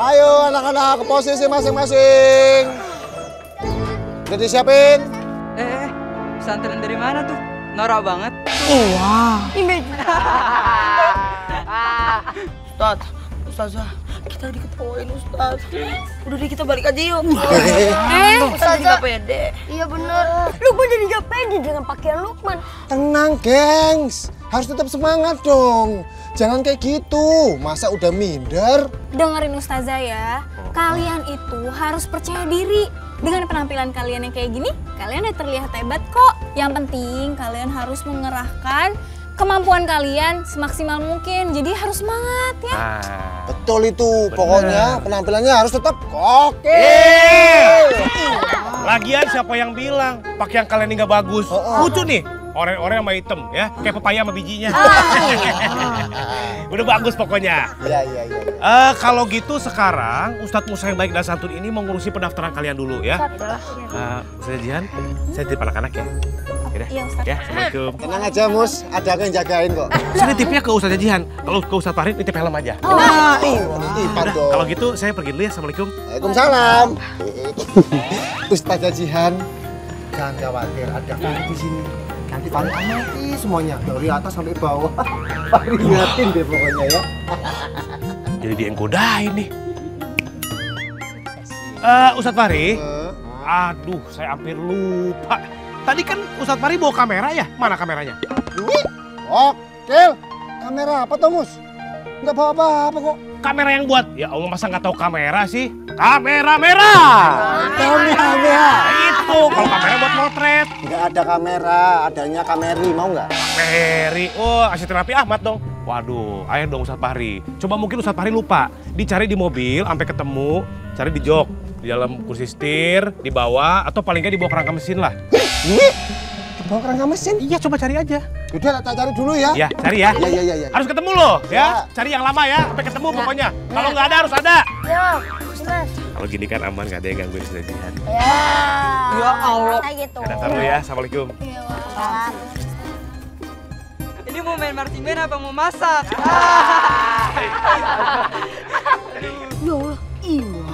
Ayo anak-anak ke posisi masing-masing. Udah disiapin? Eh, pesantren dari mana tuh? Norak banget. Ustaz, Ustazah, kita diketawain Ustaz. Udah deh kita balik aja yuk. Eh, Ustaz nggak pede. Iya bener. Lukman jadi gak pede dengan pakaian Lukman. Tenang, gengs. Harus tetap semangat dong. Jangan kayak gitu. Masa udah minder? Dengerin Ustazah ya, kalian itu harus percaya diri. Dengan penampilan kalian yang kayak gini, kalian udah terlihat hebat kok. Yang penting kalian harus mengerahkan kemampuan kalian semaksimal mungkin. Jadi harus semangat ya. Nah, Betul itu. Pokoknya penampilannya harus tetap oke. lagian siapa yang bilang pakaian kalian ini nggak bagus? Oh, oh. Lucu nih, oranye-oranye sama hitam ya, kayak pepaya sama bijinya. Udah bagus pokoknya. Iya, iya, iya. Eh kalau gitu sekarang Ustadz Musa yang baik dan santun ini mau ngurusi pendaftaran kalian dulu ya. Uh, Ustadz Jihan, saya titip anak-anak ya. Yaudah, Iya, Ustadz. ya, Assalamualaikum. Tenang aja, Mus. Ada aku yang jagain kok. Saya nitipnya ke Ustadz Jihan. Kalau ke Ustadz Farid nitip helm aja. Nah, titipan dong. Kalau gitu saya pergi dulu ya. Assalamualaikum. Waalaikumsalam. Ustazah Jihan, jangan khawatir, ada Fahri di sini. Nanti Fahri amati semuanya dari atas sampai bawah. Fahri liatin deh pokoknya ya. Jadi dia yang godain nih. Eh, Ustadz Fahri. Eh, Aduh, saya hampir lupa. Tadi kan Ustadz Fahri bawa kamera ya? Mana kameranya? Oke. Kamera apa tuh, Mus? Nggak bawa apa-apa kok. Kamera yang buat? Ya Allah masa nggak tahu kamera sih? Kamera merah! Kamera. Nah, itu, kalau kamera buat motret. Ada kamera, adanya kameri, mau nggak? Mary, oh asisten terapi Ahmad dong. Waduh, ayo dong Ustadz Fahri. Coba mungkin Ustadz Fahri lupa. Dicari di mobil sampai ketemu, cari di jok. Di dalam kursi setir, di bawah, atau paling nggak di bawah kerangka mesin lah. Ini, bawa kerangka mesin. Iya, coba cari aja. Udah, tak cari dulu ya. Ya, cari ya. Iya, iya, iya. iya. Harus ketemu loh, Ya. ya. Cari yang lama ya, sampai ketemu pokoknya. Kalau nggak ada harus ada. Ya, Ustaz. Kalau gini kan aman, nggak ada yang gangguin sudah jihan. Ya. Ya Allah. Kayak gitu. Dulu ya, assalamualaikum. Salam. Ini mau main marching band apa mau masak? Ya Allah.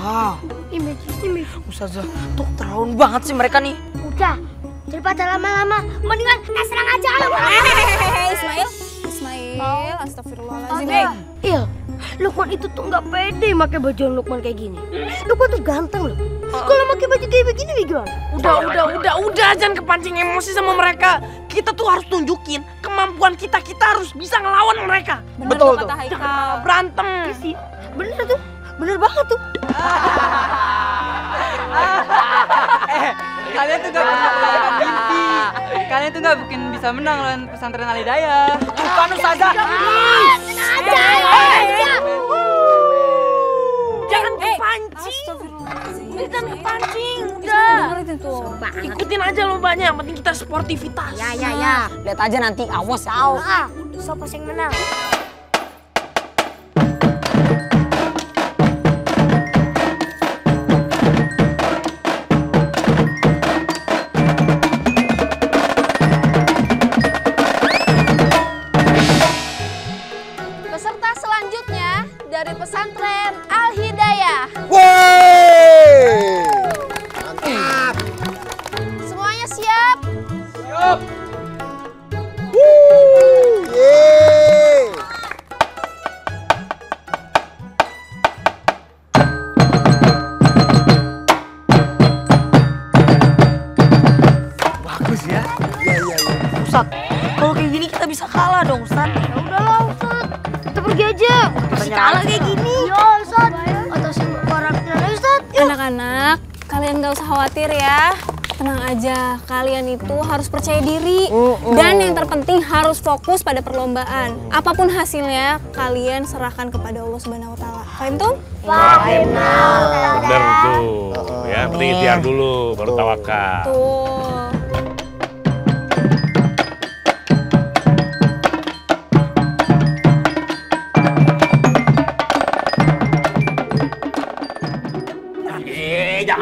Wah, Image, image. Ustazah, tuh terlalu banget sih mereka nih. Udah. Daripada lama-lama, mendingan kita serang aja. Hehehe, Ismail. Ismail, astagfirullahaladzim. Ada. Iya, Lukman itu tuh nggak pede pakai baju Lukman kayak gini. Lukman tuh ganteng loh. Kalau pakai baju kayak begini nih gimana? Udah, udah, udah, udah, jangan kepancing emosi sama mereka. Kita tuh harus tunjukin kemampuan kita. Kita harus bisa ngelawan mereka. Bener Betul tuh. Jangan malah berantem. Sih, bener tuh. Bener banget tuh. eh, kalian tuh gak pernah melakukan mimpi. Kalian tuh gak mungkin bisa menang lawan pesantren Alidaya. Bukan Ustazah. Jangan Eh, kepancing. Jangan kepancing. Udah. itu. Ikutin aja lombanya, yang penting kita sportivitas. Ya, ya, ya. Lihat aja nanti, awas kau. Ah, siapa yang menang? Ustaz, kalau kayak gini kita bisa kalah dong, Ustaz. Ya udahlah, Ustaz. Kita pergi aja. Nyerah. kalah kayak gini. Ya, Ustaz. Atasin orang aja, Ustaz. Anak-anak, kalian gak usah khawatir ya. Tenang aja, kalian itu harus percaya diri. Dan yang terpenting harus fokus pada perlombaan. Apa pun hasilnya, kalian serahkan kepada Allah Subhanahu wa taala. Paham tuh? Bener tuh. Ya, penting ikhtiar dulu, baru tawakal. Tuh.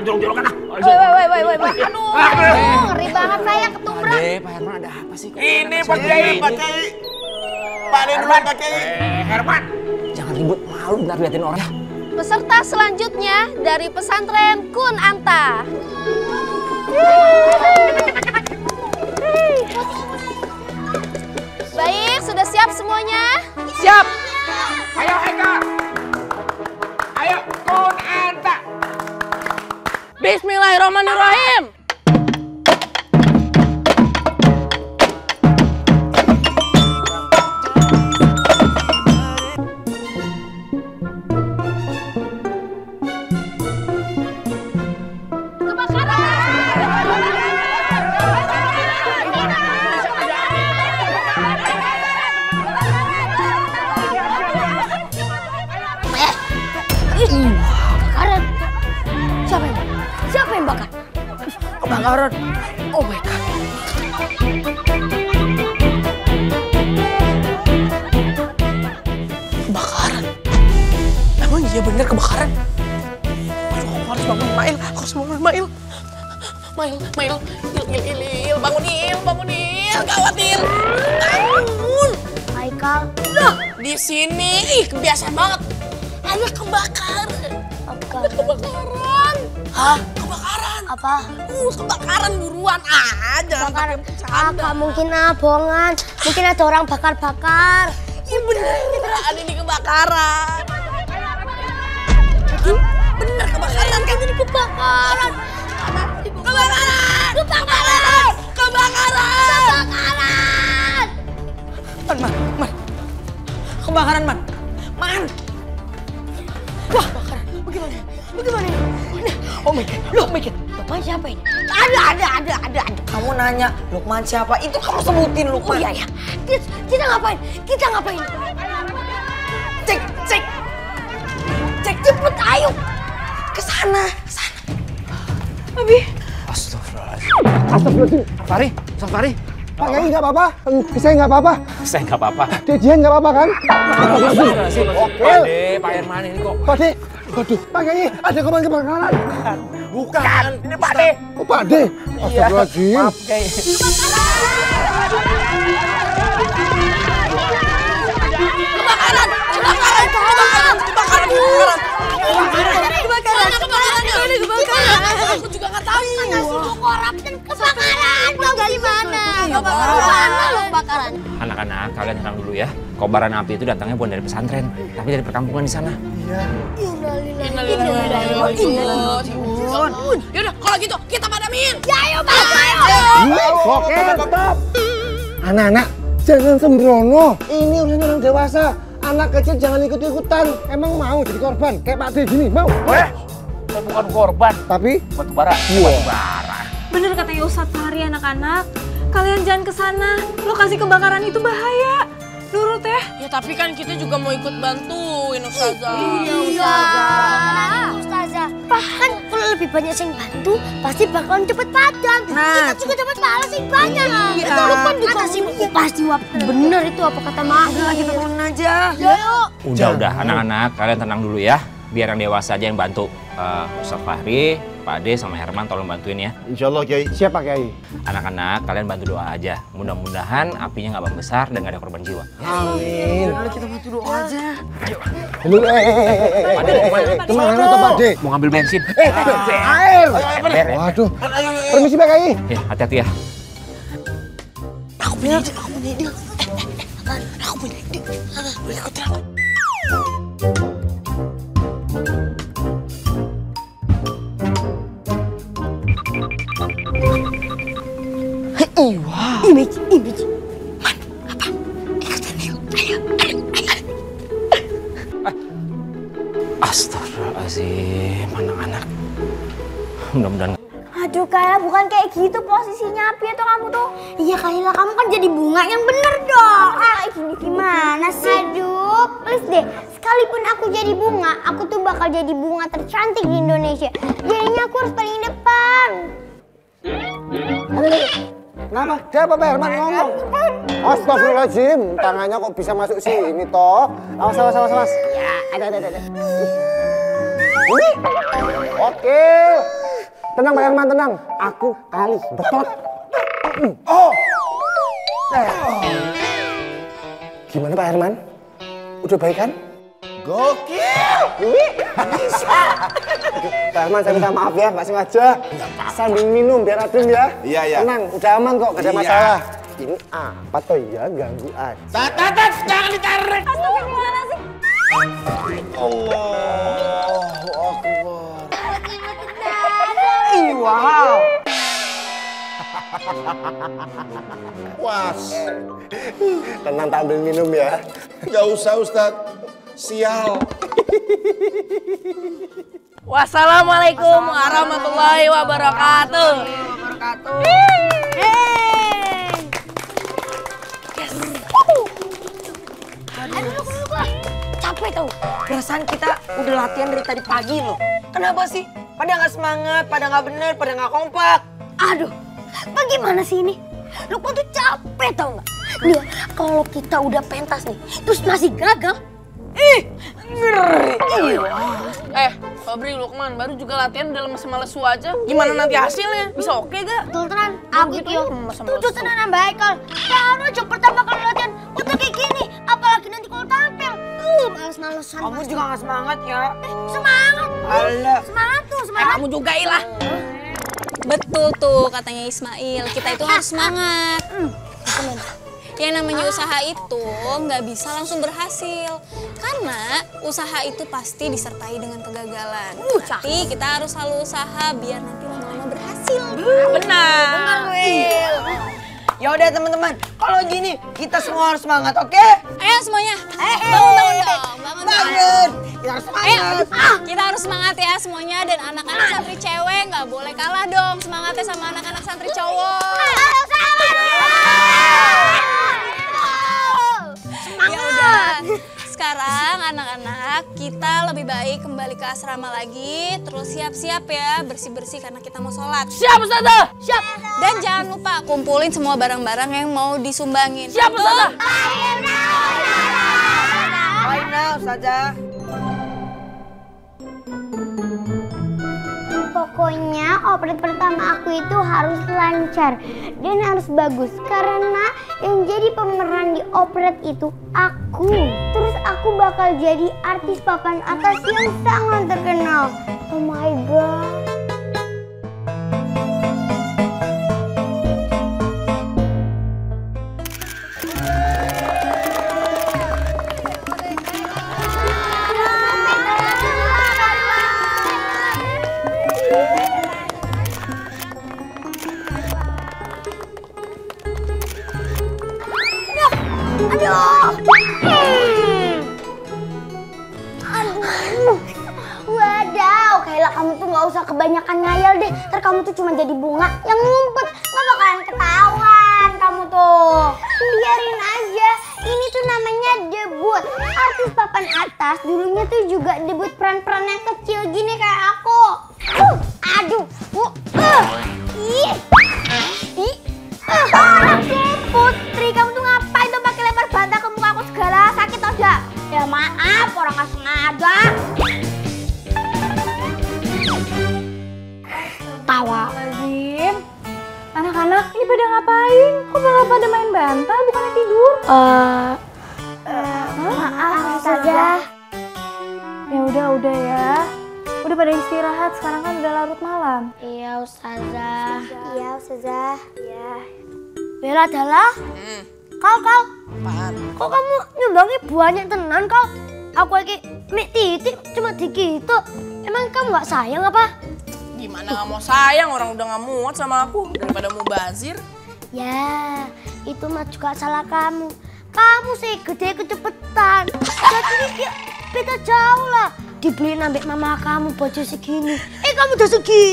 Jangan jorok-jorokan ah. Woi, woi, woi, woi, woi, woi. Aduh, aduh, ngeri banget saya ketumbrak. Ini Pak Kiai, Pak Kiai. Pak Ridwan, Pak Kiai. Eh, Herman. Jangan ribut, malu ntar liatin orang. peserta selanjutnya dari pesantren Kun Anta. Baik, sudah siap semuanya? Siap. Ayo Eka. Ayo Kun Anta. Bismillahirrahmanirrahim. Siapa yang bakar? Kebakaran. Oh my god. Kebakaran. Emang iya bener kebakaran? Aduh, aku harus bangun Mail. Aku harus bangun Mail. Mail, Mail. Il, il, il, il. Bangun Il, bangun Il. Gawat Il. Bangun. Haikal. Lah, di sini. Ih, kebiasaan banget. Ada kebakaran. Ada kebakaran. Hah? Apa? Uh, kebakaran buruan. Ah, jangan pakai Ah, mungkin ah, bohongan. Mungkin ada orang bakar-bakar. Iya bener, ada ini kebakaran. Itu bener kebakaran, kayak ini kebakaran. Kebakaran! Kebakaran! Kebakaran! Kebakaran! Man, man, man. Kebakaran, man. Man. Wah, kebakaran. Bagaimana? Bagaimana? Mana? Oh my god, loh, oh my god. Lukman siapa ini? Ada, ada, ada, ada, ada. Kamu nanya, Lukman siapa? Itu kamu sebutin Oh Lukman. iya ya. Kita, kita ngapain? Kita ngapain? Cek, cek. Cek cepet, ayo. Ke sana, ke sana. Abi. Astagfirullahaladzim. Fari, Ustaz Fari. Pak Yai nggak apa-apa? Saya nggak apa-apa. Saya nggak apa-apa. Dedian nggak apa-apa kan? Astagfirullahaladzim. Oke. Pade, Pak Herman ini kok. Pak De, waduh, Pak Yai ada korban kebakaran. Bukan, ini Pak De. Oh, Pak De. Astagfirullahaladzim. Maaf, kayak. Kebakaran, kebakaran, kebakaran, kebakaran, kebakaran. Kebakaran, kebakaran, ada kebakaran. Aku juga nggak tahu. Korap dan kebakaran. Tahu dari mana? Kebakaran. Mana lo kebakaran? Anak-anak, kalian tenang dulu ya. Kobaran api itu datangnya bukan dari pesantren, tapi dari perkampungan di sana. Yaudah, kalau gitu kita padamin. Ya ayo Pak. Oke, stop. Anak-anak, jangan sembrono. Ini urusan orang dewasa. Anak kecil jangan ikut-ikutan. Emang mau jadi korban? Kayak Pak De gini, mau? Eh, saya bukan korban. Tapi, Batu bara. Batu bara. Bener katanya Ustadz Fahri anak-anak. Kalian jangan ke sana. Lokasi kebakaran itu bahaya. Nurut ya. Ya tapi kan kita juga mau ikut bantuin Ustazah. Iya. Ustazah. Kan kalau lebih banyak yang bantu, pasti bakalan cepet padam. Nah, Kita juga dapat pahala sih banyak. Iya. Itu Lukman juga sih pasti wap. Bener itu apa kata Mak. Udah kita turun aja. Ya yuk. Udah, udah, anak-anak, kalian tenang dulu ya. Biar yang dewasa aja yang bantu. Eh, Ustaz Fahri, Pak Ade, sama Herman tolong bantuin ya. Insya Allah Kiai. Siapa Kiai? Anak-anak, kalian bantu doa aja. Mudah-mudahan apinya nggak membesar dan nggak ada korban jiwa. Amin. Udah kita bantu doa aja. Lu, eh, eh, eh, eh, Pak De, eh, ke mana? eh, Ke mana tuh Pak De? Mau ngambil bensin. Eh, air. Ya. Waduh. Permisi Pak Kiai. Ya, hati-hati ya. Aku punya ide, aku punya ide. Eh, eh, eh? Aku punya ide. Boleh ikutin aku. Image, image. Astagfirullahaladzim, anak-anak. Mudah-mudahan Aduh Kayla bukan kayak gitu posisinya. Api atau kamu tuh? Iya Kayla kamu kan jadi bunga yang bener dong. Ah, ini gimana sih? Aduh please deh. Sekalipun aku jadi bunga Aku tuh bakal jadi bunga tercantik di Indonesia. Jadinya aku harus paling depan Kenapa? Siapa Pak Herman ngomong? Astagfirullahaladzim, tangannya kok bisa masuk sini toh? Awas, awas, awas, awas. Ya, ada, ada, ada. Ini? Oke. Tenang Pak Herman, tenang. Aku Ali Betot. Oh. Gimana Pak Herman? Udah baik kan? Gokil. Ini bisa. Pak Herman, saya minta maaf ya, nggak sengaja. Sambil minum biar adem ya. Iya, iya. Tenang, udah aman kok, gak ada Iya. masalah. Ini apa toh ya ganggu aja. Tat, tat, tat, jangan ditarik. Gimana sih? Allahu Akbar. Ih, wow. Was. Tenang, tampil minum ya. Gak usah Ustaz. Sial. Wassalamualaikum warahmatullahi wabarakatuh. Capek tau. Perasaan kita udah latihan dari tadi pagi loh. Kenapa sih? Pada nggak semangat, pada nggak bener, pada nggak kompak. Aduh, bagaimana sih ini? Lukman tuh capek tau nggak? Dia kalau kita udah pentas nih, terus masih gagal. Ih, ngeri. Eh, Fabri Lukman baru juga latihan udah lemes-males aja. Gimana nanti hasilnya? Bisa oke gak? Betul tenan, aku gitu tuh ya, Tujuh tenan nambah Haikal. Baru aja pertama kali latihan, udah kayak gini. Apalagi nanti kalau tampil. Uh, males-malesan. Kamu juga nggak semangat ya? Semangat. Alah. Semangat tuh, Eh, semangat. kamu juga ilah. Betul tuh katanya Ismail, kita itu harus semangat. Yang namanya usaha itu nggak bisa langsung berhasil. Karena usaha itu pasti disertai dengan kegagalan. Tapi kita harus selalu usaha biar nanti lama-lama berhasil. Benar. Ya udah teman-teman, kalau gini kita semua harus semangat, oke? Ayo semuanya, bangun-bangun dong, bangun Bangun. Kita harus Ayo, semangat. ah, kita harus semangat ya semuanya dan anak-anak santri cewek nggak boleh kalah dong semangatnya sama anak-anak santri cowok. Ya udah, sekarang anak-anak kita lebih baik kembali ke asrama lagi, terus siap-siap ya bersih-bersih karena kita mau sholat. Siap, Ustazah. Siap. Dan jangan lupa kumpulin semua barang-barang yang mau disumbangin. Siap? Ustazah. Baik now saja. Pokoknya operet pertama aku itu harus lancar dan harus bagus karena yang jadi pemeran di operet itu aku. Terus aku bakal jadi artis papan atas yang sangat terkenal. Oh my god. Kamu tuh nggak usah kebanyakan ngayal deh. Ntar kamu tuh cuma jadi bunga yang ngumpet. Nggak bakalan ketahuan kamu tuh. Biarin aja. Ini tuh namanya debut. Artis papan atas dulunya tuh juga debut peran-peran yang kecil gini kayak aku. Uh, aduh. Uh, uh. Ih. Ih. Uh. Pada ngapain? Kok malah pada main bantal bukannya tidur? Eh, maaf saja. Ya udah udah ya. Udah pada istirahat, sekarang kan udah larut malam. Iya, Ustazah. Iya, Ustazah. Iya. Bella adalah Kau, kau. Kok kamu nyumbangi banyak tenan kau? Aku lagi mik titik cuma dikit. Emang kamu nggak sayang apa? Gimana nggak mau sayang orang udah nggak muat sama aku daripada mau bazir. Ya, itu mah juga salah kamu. Kamu sih gede kecepetan. Jadi beda jauh lah. Dibeliin ambek mama kamu baju segini. Eh kamu udah segini.